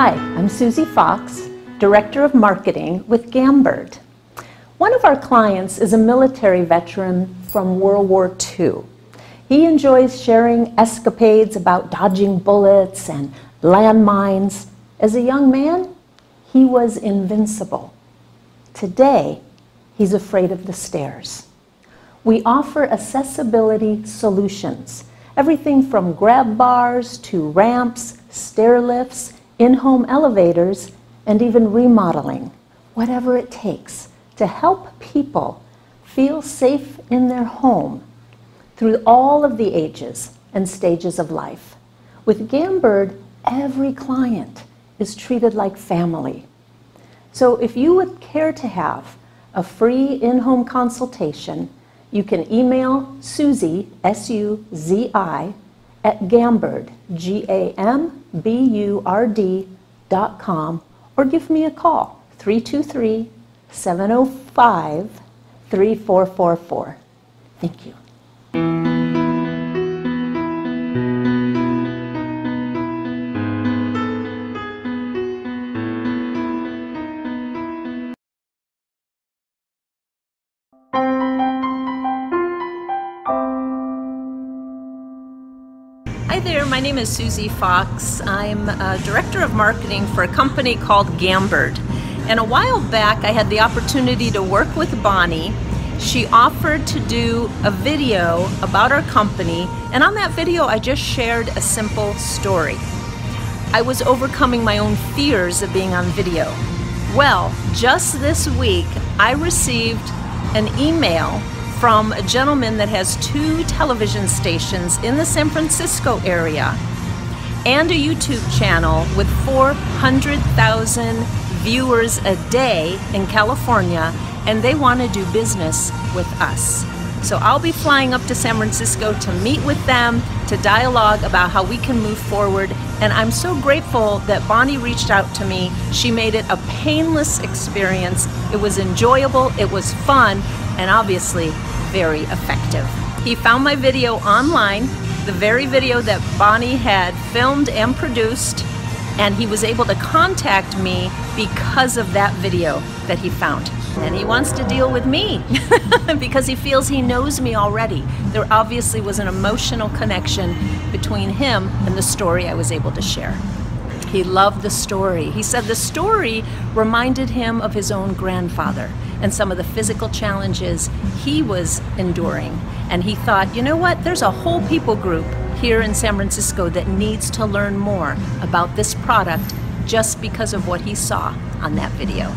Hi, I'm Suzi Fox, Director of Marketing with Gamburd. One of our clients is a military veteran from World War II. He enjoys sharing escapades about dodging bullets and landmines. As a young man, he was invincible. Today, he's afraid of the stairs. We offer accessibility solutions, everything from grab bars to ramps, stair lifts, in-home elevators, and even remodeling, whatever it takes to help people feel safe in their home through all of the ages and stages of life. With Gamburd, every client is treated like family. So if you would care to have a free in-home consultation, you can email Suzi, S-U-Z-I, at Gamburd, G-A-M-B-U-R-D dot com, or give me a call, 323-705-3444. Thank you. Hi there, my name is Suzi Fox. I'm a Director of Marketing for a company called Gamburd. And a while back, I had the opportunity to work with Bonnie. She offered to do a video about our company, and on that video, I just shared a simple story. I was overcoming my own fears of being on video. Well, just this week, I received an email from a gentleman that has two television stations in the San Francisco area and a YouTube channel with 400,000 viewers a day in California, and they want to do business with us. So I'll be flying up to San Francisco to meet with them, to dialogue about how we can move forward. And I'm so grateful that Bonnie reached out to me. She made it a painless experience. It was enjoyable, it was fun, and obviously very effective. He found my video online, the very video that Bonnie had filmed and produced, and he was able to contact me because of that video that he found. And he wants to deal with me because he feels he knows me already. There obviously was an emotional connection between him and the story I was able to share. He loved the story. He said the story reminded him of his own grandfather and some of the physical challenges he was enduring. And he thought, you know what, there's a whole people group here in San Francisco that needs to learn more about this product just because of what he saw on that video.